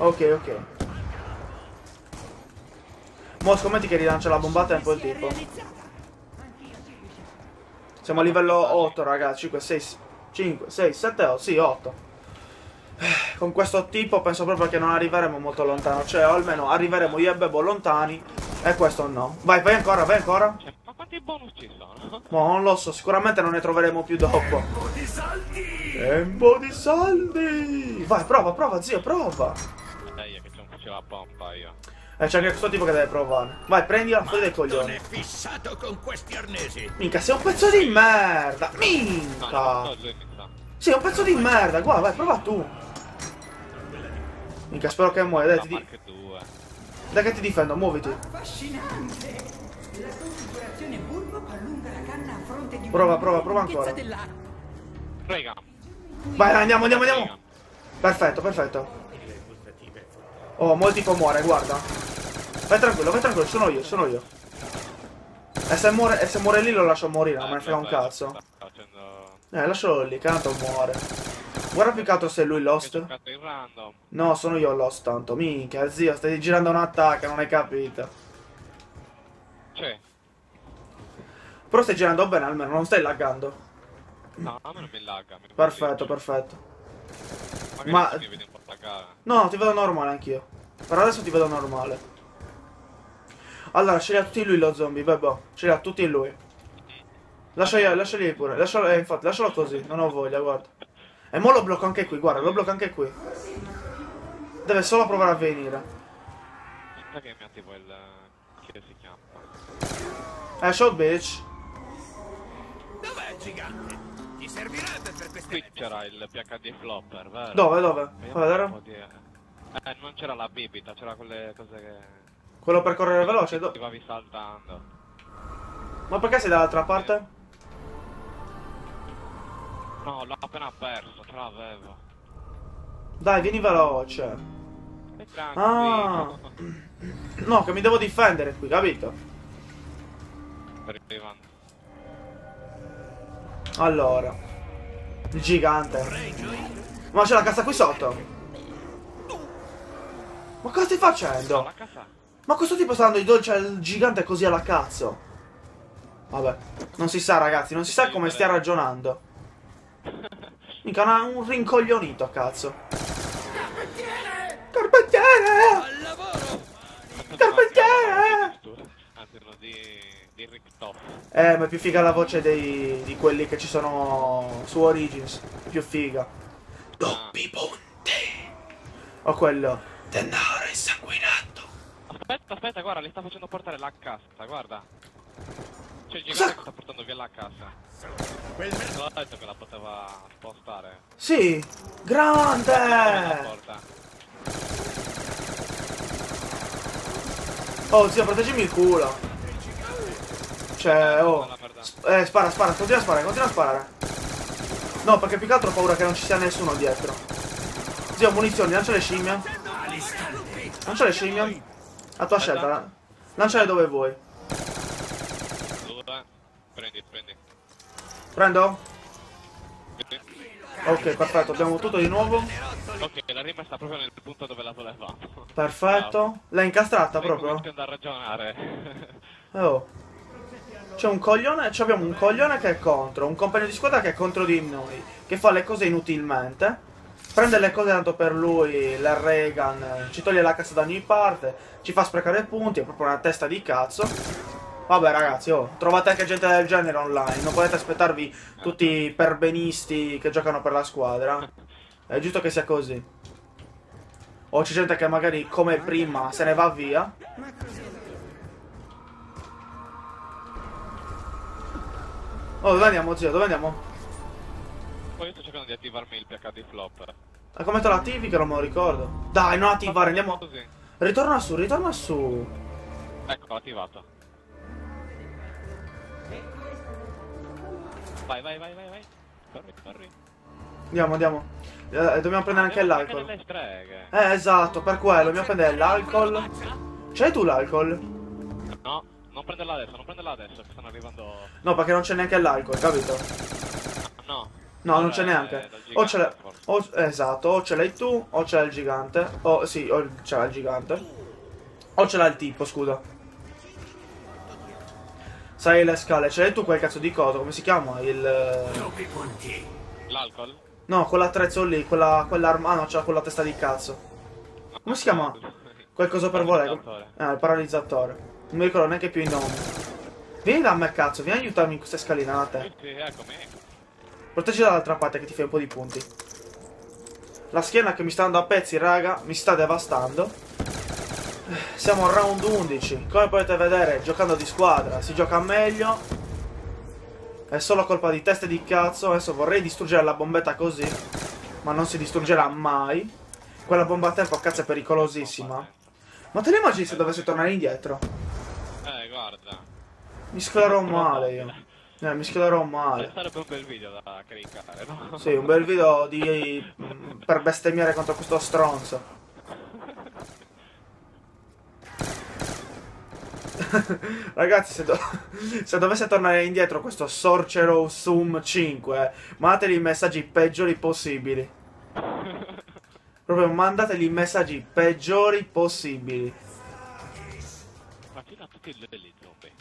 Ok, ok. Mo scommetti che rilancia la bomba a tempo il tipo. Siamo a livello 8 ragazzi, 5, 6, 5, 6, 7, 8, sì 8. Con questo tipo penso proprio che non arriveremo molto lontano, cioè o almeno arriveremo io e Bebo lontani e questo no. Vai, vai ancora, vai ancora. Cioè, ma quanti bonus ci sono? No, non lo so, sicuramente non ne troveremo più dopo. Tempo di saldi! Tempo di saldi! Vai, prova, prova, zio, prova! Dai, che c'è un fucile a pompa io. E c'è anche questo tipo che deve provare. Vai, prendila fuori dai coglioni. Fissato con questi arnesi! Minchia, sei un pezzo di merda! No, Minchia! no. Sei un pezzo di merda, guarda, vai, prova tu! Minchia, spero che muoia, dai, La ti, di- Mark 2. dai che ti difendo, muoviti. La la Prova, prova, prova ancora. Prega. Vai, andiamo, andiamo, andiamo! Perfetto, perfetto. Oh, mo il tipo muore, guarda. Vai tranquillo, vai tranquillo, sono io, sono io. E se muore, e se muore lì lo lascio morire, non me ne frega un cazzo. Eh, lascialo lì, che tanto muore. Guarda più che altro se è lui Lost. No, sono io Lost tanto. Minchia, zio, stai girando un attacco, non hai capito. Cioè, Però stai girando bene almeno, non stai laggando. no, a me non mi lagga. mi Perfetto, perfetto. Ma-. No, ti vedo normale anch'io. Per adesso ti vedo normale. Allora, scegli a tutti lui lo zombie, bebbo. Scegli a tutti lui. Lasciali, lasciali pure. Lascialo, eh, infatti, lascialo così. Non ho voglia, guarda. E mo lo blocco anche qui, guarda, lo blocco anche qui. Deve solo provare a venire. Aspetta che mi attivo il... che si chiama? Eh, shot bitch. Dov'è gigante? Ti queste Qui c'era il PHD flopper, vero? Dove, dove? Po' di- Eh, non c'era la bibita, c'era quelle cose che... Quello per correre veloce? do- Ti vavi saltando. Ma perché sei dall'altra parte? No, l'ho appena perso, ce l'avevo. Dai, vieni veloce. Ah. No, che mi devo difendere qui, capito? Arrivando. Allora. Il gigante. Ma c'è la cassa qui sotto. Ma cosa stai facendo? Ma questo tipo sta dando i dolci al gigante così alla cazzo. Vabbè, non si sa ragazzi, non si sa come stia ragionando. Mica una- un rincoglionito, cazzo. Carpentiere! Lavoro! Carpentiere! Di... Toff. Eh, ma è più figa la voce dei, di quelli che ci sono su Origins. È più figa. Doppi punti. O quello. Denaro insanguinato. Aspetta, aspetta, guarda, li sta facendo portare la cassa, guarda. C'è il Cosa? gigante che sta portando via la cassa. Quel me- L'ho detto che la poteva spostare. Sì, grande. Oh, zio, proteggimi il culo. Cioè, oh. Eh, spara, spara, continua a sparare, continua a sparare. No, perché più che altro ho paura che non ci sia nessuno dietro. Zio, munizioni, lancia le scimmie. Lancia le scimmie. A tua scelta. Lanciale dove vuoi. Prendi, prendi. Prendo? Ok, perfetto, abbiamo tutto di nuovo. Ok, la rima sta proprio nel punto dove la volevamo. Perfetto. L'hai incastrata proprio? cominciando a ragionare. Oh. C'è un coglione, abbiamo un coglione che è contro, un compagno di squadra che è contro di noi, che fa le cose inutilmente. Prende le cose tanto per lui, la Reagan, ci toglie la cassa da ogni parte, ci fa sprecare punti, è proprio una testa di cazzo. Vabbè ragazzi, oh, trovate anche gente del genere online, non potete aspettarvi tutti i perbenisti che giocano per la squadra. È giusto che sia così. O c'è gente che magari come prima se ne va via. Oh, dove andiamo zio? Dove andiamo? Poi io sto cercando di attivarmi il PHD flopper. Ma come te lo attivi che non me lo ricordo? Dai, non attivare, andiamo. Così. Ritorna su, ritorna su. Ecco, l'ho attivato. Vai, vai, vai, vai, vai. Corri, corri. Andiamo, andiamo. Eh, dobbiamo prendere anche l'alcol. Eh, esatto, per quello. Dobbiamo prendere l'alcol. C'hai tu l'alcol? No, non prenderla adesso, non prenderla adesso, che stanno arrivando... No, perché non c'è neanche l'alcol, capito? No. No, non Vabbè, c'è neanche. da O ce l'hai. o- esatto, o ce l'hai tu, o ce l'ha il gigante. O sì, o ce l'ha il gigante. O ce l'ha il tipo, scusa. Sai le scale, ce l'hai tu quel cazzo di coso, come si chiama? Il. eh? L'alcol? No, quell'attrezzo lì, quella. quell'arma. Ah no, c'ha quella testa di cazzo. Come si chiama? Quel coso per volare. Ah, il paralizzatore. Non mi ricordo neanche più i nomi. Vieni da me, cazzo, vieni a aiutarmi in queste scalinate. Sì, eccomi. Proteggi dall'altra parte che ti fai un po' di punti. La schiena che mi sta andando a pezzi, raga, mi sta devastando. Siamo al round 11. Come potete vedere, giocando di squadra si gioca meglio. È solo colpa di teste di cazzo. Adesso vorrei distruggere la bombetta così. Ma non si distruggerà mai. Quella bomba a tempo, cazzo, è pericolosissima. Ma te ne immagini se dovessi tornare indietro? Eh, guarda. Mi scalerò male io. Eh, mi scalerò male. Sarebbe un bel video da caricare, no? Sì, un bel video di... per bestemmiare contro questo stronzo. Ragazzi, se, do- se dovesse tornare indietro questo Sorcerer Zoom 5, mandateli i messaggi peggiori possibili. Proprio mandateli i messaggi peggiori possibili. Tutti lì, lì zombie?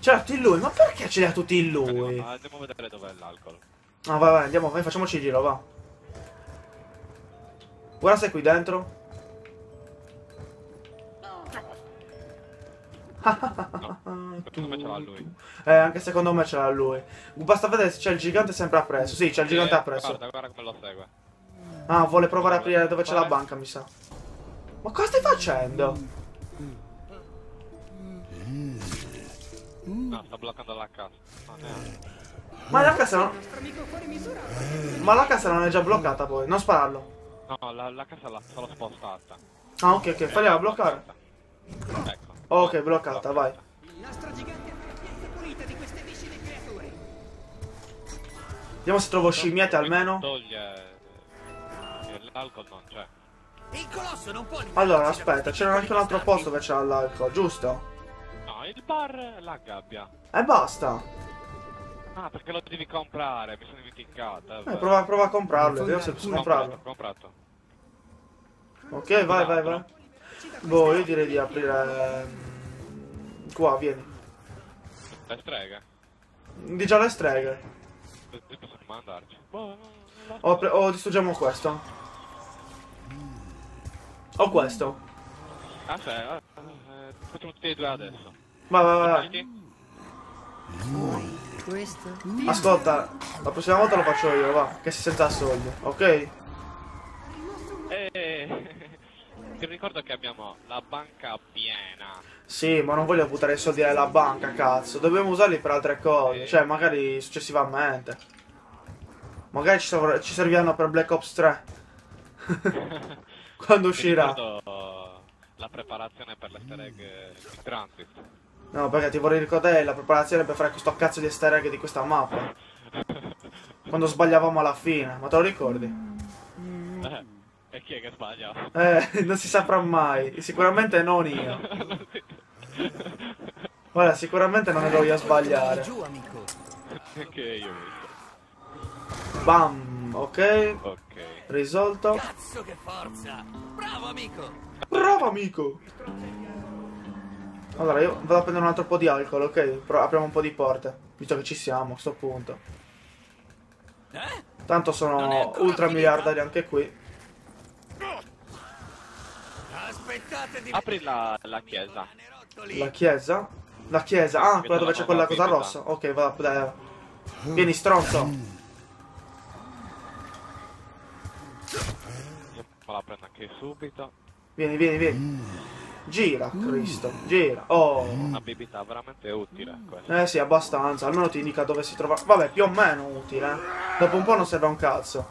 Ce l'ha tutti in lui, ma perché ce li ha tutti in Andiamo, lui? andiamo a vedere dov'è l'alcol. No, vai, vai, andiamo, vai, facciamoci il giro, va. Guarda se è qui dentro. Secondo me ce l'ha lui. Eh, anche secondo me ce l'ha lui. Basta vedere se c'è il gigante sempre appresso. Sì, c'è il gigante Eh, appresso. Guarda, guarda come lo segue. Ah, vuole provare a aprire dove c'è la banca, mi sa. Ma cosa stai facendo? No, sta bloccando la cassa. Neanche. Ma la cassa non... Ma la cassa non è già bloccata poi. Non spararlo. No, la, la cassa l'ha solo spostata. Ah, ok, ok. Fagliela bloccare. Ecco. Ok, bloccata, vai. Il nostro gigante ha la piazza pulita di queste viscide creature. Vediamo se trovo scimmiette almeno. Toglie... eh, L'alcol non c'è. Il colosso non può Allora, aspetta, c'era anche un altro posto dove c'era l'alcol, giusto? Il bar è la gabbia. E basta. Ah, perché lo devi comprare, mi sono dimenticato. Eh, prova, prova a comprarlo, vediamo se posso comprarlo. Comprato. Ok, vai, vai, vai. Boh, io direi di aprire... mm, Qua, vieni. Le streghe. Di già le streghe. Possiamo mandarci. Boh, O, o distruggiamo questo. O questo. Ah, sì, eh, eh, facciamo tutti e due adesso. Vai, vai, vai. Pronti? Questo? Ascolta, la prossima volta lo faccio io, va. Che si senza soldi, ok? Eh, ti ricordo che abbiamo la banca piena. Sì, ma non voglio buttare i soldi nella banca, cazzo. Dobbiamo usarli per altre cose. Cioè, magari successivamente. Magari ci, ci serviranno per Black Ops 3. Quando Ti uscirà. la preparazione per l'easter egg in transit. No, perché ti vorrei ricordare la preparazione per fare questo cazzo di easter egg di questa mappa. Quando sbagliavamo alla fine, ma te lo ricordi? Eh, e chi è che sbaglia? Eh, non si saprà mai. Sicuramente non io. Guarda, sicuramente non ero io a sbagliare. Giù, amico. Anche io. Bam, ok. Ok. Risolto. Cazzo che forza! Bravo, amico! Bravo amico. Allora, io vado a prendere un altro po' di alcol, ok? Però apriamo un po' di porte. Visto che ci siamo a sto punto. Eh? Tanto sono ultra miliardari anche qui. Aspettate di Apri la, la chiesa. La chiesa? La chiesa? Ah, quella dove c'è quella cosa rossa. Ok, vado dai. Vieni, stronzo. Ma la prendo anche subito. Vieni, vieni, vieni. Gira, Cristo. Gira. Oh. Una bibita veramente utile questa. Eh sì, abbastanza. Almeno ti indica dove si trova. Vabbè, più o meno utile. eh. Dopo un po' non serve un cazzo.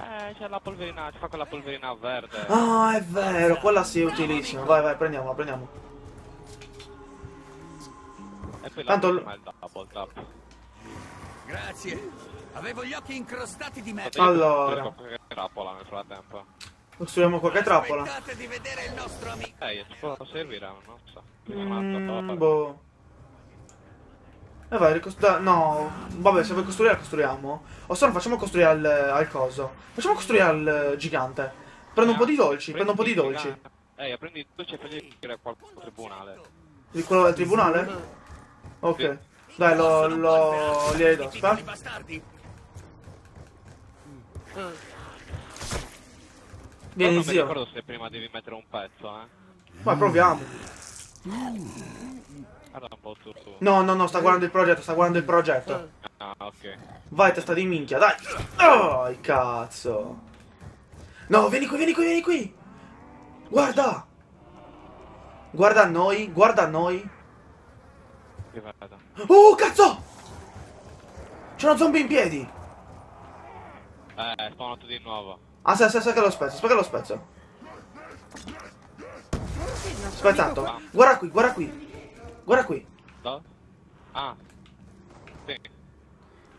Eh, c'è la polverina, ci fa quella polverina verde. Ah, è vero, quella sì è utilissima. Vai, vai, prendiamola, prendiamola. E poi tanto il double tap. Grazie. Avevo gli occhi incrostati di me. Allora. Trappola nel frattempo. Costruiamo qualche trappola. Aspettate di vedere il nostro amico. Eh, può servire, non so. Che sono Mm, boh. E vai, ricostruire. No, vabbè, se vuoi costruire, costruiamo. O se no, facciamo costruire al, al coso. Facciamo costruire al eh, gigante. Prendo un po' di dolci, prendo un po' di dolci. Eh, prendi i dolci e prendi il qual tribunale. Di quello del tribunale? Ok. Dai, lo, lo, glieli do, aspetta. Vieni, non mi zio. ricordo se prima devi mettere un pezzo, eh. Vai, proviamo. Guarda un po' tu. No, no, no, sta guardando il progetto, sta guardando il progetto. Ah, ok. Vai, testa di minchia, dai. Oh, il cazzo. No, vieni qui, vieni qui, vieni qui. Guarda. Guarda a noi, guarda a noi. Oh, cazzo! C'è uno zombie in piedi. Eh, spawnato di nuovo. Ah, aspetta, aspetta che lo spezzo, aspetta che lo spezzo. Aspettate. Guarda qui, guarda qui. Guarda qui. Do? Ah. Sì.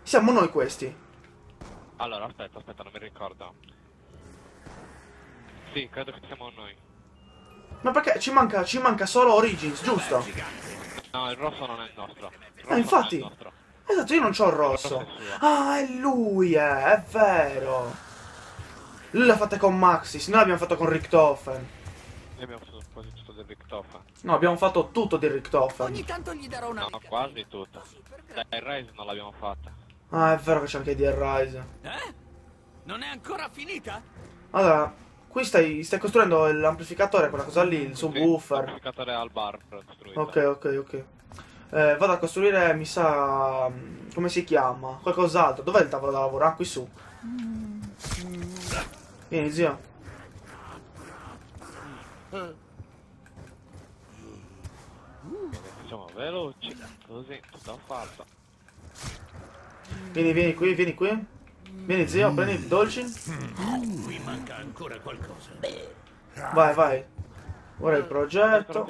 Siamo noi questi. Allora, aspetta, aspetta, non mi ricordo. Sì, credo che siamo noi. Ma perché ci manca, ci manca solo Origins, giusto? No, il rosso non è il nostro. Il rosso Ah, infatti. È il nostro. Esatto, io non c'ho il rosso. Ah, è lui, eh, è vero. Lui l'ha fatta con Maxis, noi l'abbiamo fatto con Richtofen. Noi abbiamo fatto quasi tutto del Richtofen. No, abbiamo fatto tutto di Richtofen. Ogni tanto gli darò una No, quasi tutto. Dai, il Rise non l'abbiamo fatta. Ah, è vero che c'è anche di Rise. Eh? Non è ancora finita? Allora, qui stai, stai costruendo l'amplificatore, quella cosa lì, il subwoofer. L'amplificatore al bar costruito. Ok, ok, ok. Eh, vado a costruire, mi sa... mm, come si chiama? Qualcos'altro. Dov'è il tavolo da lavoro? Ah, qui su. Vieni, zio. Siamo veloci, così, tutto fatto. Vieni, vieni qui, vieni qui. Vieni, zio, prendi i dolci. Qui manca ancora qualcosa. Vai, vai. Ora il progetto.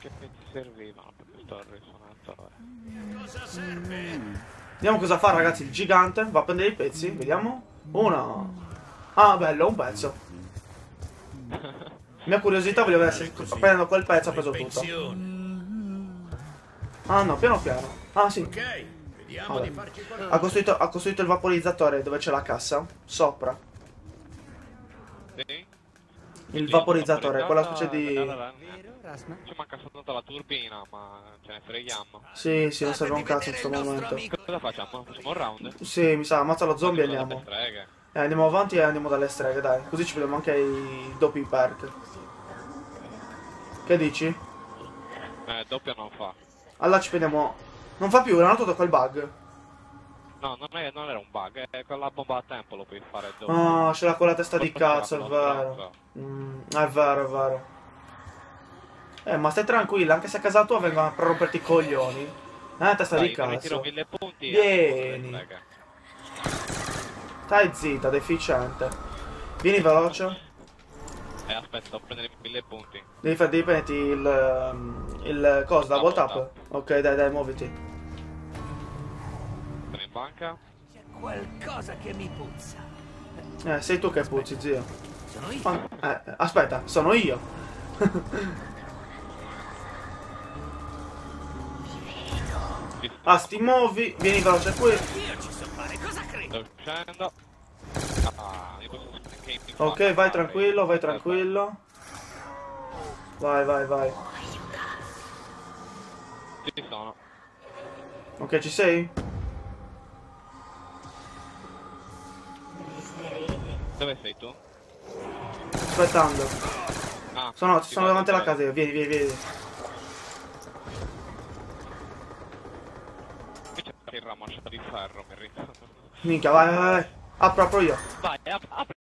che ti servivano per questo risonatore. Cosa serve? Vediamo cosa fa, ragazzi, il gigante. Va a prendere i pezzi, vediamo. Uno. Ah, bello, un pezzo. Mia curiosità voleva essere prendendo quel pezzo ha preso tutto. Ah no, piano piano. Ah sì. Ok, vediamo Vabbè. di farci qualcosa. Ha costruito, ha costruito il vaporizzatore dove c'è la cassa. Sopra. Sì? Il vaporizzatore, quella specie di... Ci manca soltanto la turbina, ma ce ne freghiamo. Sì, sì, non serve un cazzo in questo momento. Cosa facciamo? Facciamo un round? Sì, mi sa, ammazza lo zombie e andiamo. Eh, andiamo avanti e andiamo dalle streghe, dai. Così ci vediamo anche i doppi perk. Che dici? Eh, doppio non fa. Allora ci prendiamo... Non fa più, l'hanno tolto quel bug. No, non, è- non era un bug, è con la bomba a tempo lo puoi fare dopo. Ah, ce l'ha con la testa di cazzo, è vero. Mm, è vero, è vero. Eh, ma stai tranquilla, anche se a casa tua vengono a romperti i coglioni. Eh, testa Dai, di mi ritiro cazzo. mille punti e Vieni. andiamo con le streghe. Stai zitta, deficiente. Vieni veloce. Eh, aspetta, devo prendere mille punti. Devi, fare, devi prenderti il, ehm, il coso, la volt volta. up. Ok, dai, dai, muoviti. Sono in banca. C'è qualcosa che mi puzza. Eh, sei tu che puzzi, zio. Sono io. Ah, eh, aspetta, sono io. Ah, sti muovi, vieni veloce qui. Sto uscendo. Ah, Ok, vai tranquillo, vai tranquillo. Vai, vai, vai. Ci sono. Ok, ci sei? Dove sei tu? Aspettando. Ah, Sono, sono davanti alla casa io, vieni, vieni, vieni. Il ramascio di ferro, mi ricordo. Minchia, vai, vai, vai. Apro, apro io. Vai, ap- apri